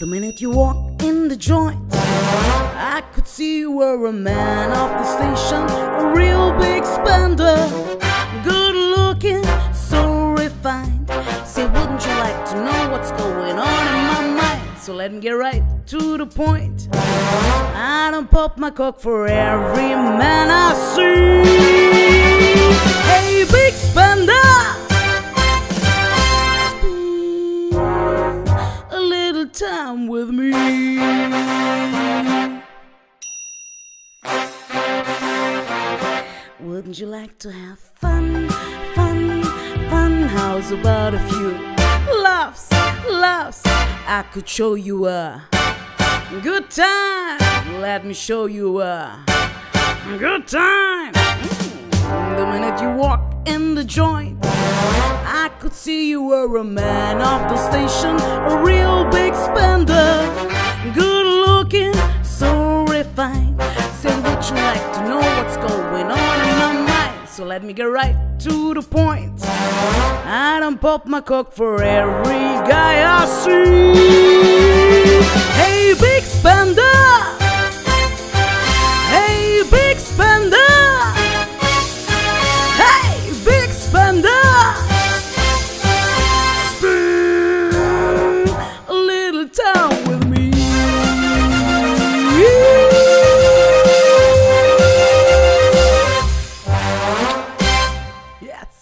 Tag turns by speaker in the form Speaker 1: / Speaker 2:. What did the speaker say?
Speaker 1: The minute you walk in the joint, I could see you were a man of the station, a real big spender, good looking, so refined. Say, wouldn't you like to know what's going on in my mind? So let me get right to the point. I don't pop my cock for every man I see. Time with me. Wouldn't you like to have fun, fun, fun? How's about a few laughs, laughs? I could show you a good time. Let me show you a good time. Mm. The minute you walk in the joint, I could see you were a man of the station, a real refined. Say, would you like to know what's going on in my mind? So let me get right to the point. I don't pop my cock for every guy I see. Yes.